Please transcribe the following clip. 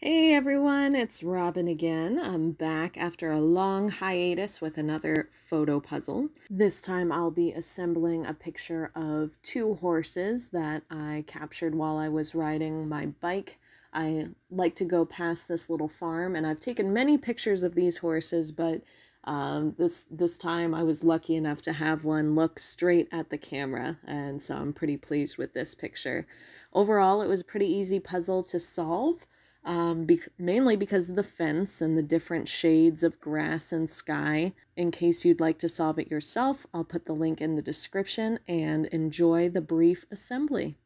Hey everyone, it's Robyn again. I'm back after a long hiatus with another photo puzzle. This time I'll be assembling a picture of two horses that I captured while I was riding my bike. I like to go past this little farm and I've taken many pictures of these horses, but um, this this time I was lucky enough to have one look straight at the camera, and so I'm pretty pleased with this picture. Overall, it was a pretty easy puzzle to solve um, be- mainly because of the fence and the different shades of grass and sky. In case you'd like to solve it yourself, I'll put the link in the description and enjoy the brief assembly.